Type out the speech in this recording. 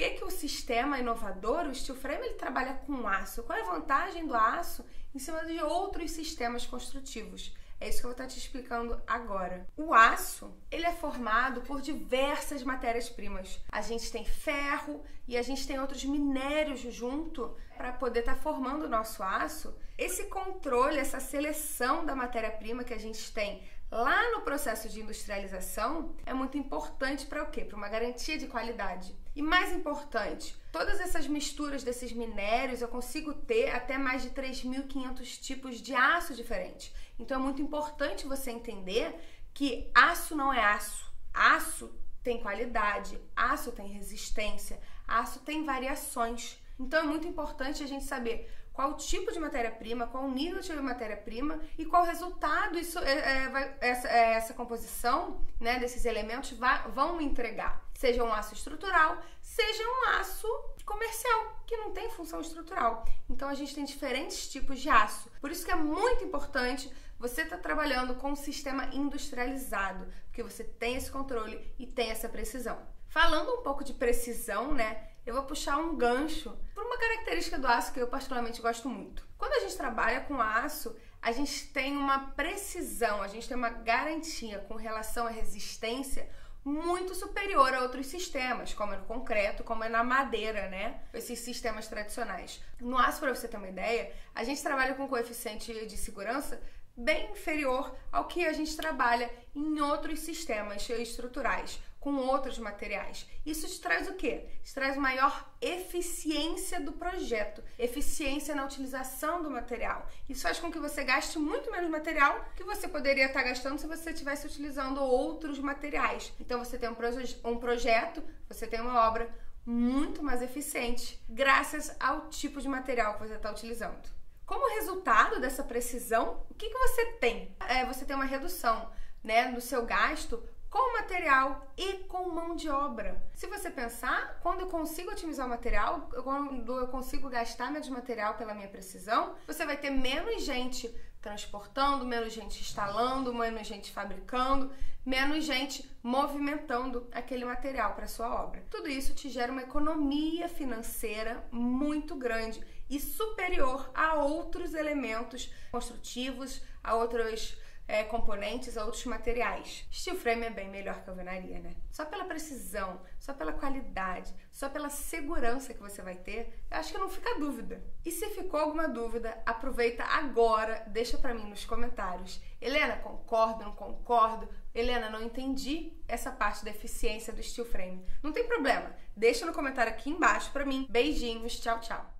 que, que o sistema inovador, o steel frame, ele trabalha com aço? Qual é a vantagem do aço em cima de outros sistemas construtivos? É isso que eu vou estar te explicando agora. O aço, ele é formado por diversas matérias-primas. A gente tem ferro e a gente tem outros minérios junto para poder estar formando o nosso aço. Esse controle, essa seleção da matéria-prima que a gente tem lá no processo de industrialização é muito importante para o quê? Para uma garantia de qualidade. E mais importante, todas essas misturas desses minérios eu consigo ter até mais de 3.500 tipos de aço diferentes. Então é muito importante você entender que aço não é aço. Aço tem qualidade, aço tem resistência, aço tem variações. Então é muito importante a gente saber qual tipo de matéria-prima, qual nível de matéria-prima e qual resultado isso, é, é, vai, essa, é, essa composição né, desses elementos vai, vão entregar. Seja um aço estrutural, seja um aço comercial, que não tem função estrutural. Então a gente tem diferentes tipos de aço. Por isso que é muito importante você estar tá trabalhando com um sistema industrializado, porque você tem esse controle e tem essa precisão. Falando um pouco de precisão, né? Eu vou puxar um gancho por uma característica do aço que eu particularmente gosto muito. Quando a gente trabalha com aço, a gente tem uma precisão, a gente tem uma garantia com relação à resistência muito superior a outros sistemas, como é no concreto, como é na madeira, né? Esses sistemas tradicionais. No aço, para você ter uma ideia, a gente trabalha com coeficiente de segurança bem inferior ao que a gente trabalha em outros sistemas estruturais com outros materiais. Isso te traz o quê? Te traz maior eficiência do projeto, eficiência na utilização do material. Isso faz com que você gaste muito menos material que você poderia estar gastando se você estivesse utilizando outros materiais. Então você tem um, proje um projeto, você tem uma obra muito mais eficiente graças ao tipo de material que você está utilizando. Como resultado dessa precisão, o que, que você tem? É, você tem uma redução né, no seu gasto com material e com mão de obra. Se você pensar, quando eu consigo otimizar o material, quando eu consigo gastar menos material pela minha precisão, você vai ter menos gente transportando, menos gente instalando, menos gente fabricando, menos gente movimentando aquele material para sua obra. Tudo isso te gera uma economia financeira muito grande e superior a outros elementos construtivos, a outros é, componentes a outros materiais. Steel frame é bem melhor que alvenaria, né? Só pela precisão, só pela qualidade, só pela segurança que você vai ter, eu acho que não fica dúvida. E se ficou alguma dúvida, aproveita agora, deixa para mim nos comentários. Helena, concordo, não concordo? Helena, não entendi essa parte da eficiência do steel frame. Não tem problema, deixa no comentário aqui embaixo para mim. Beijinhos, tchau, tchau.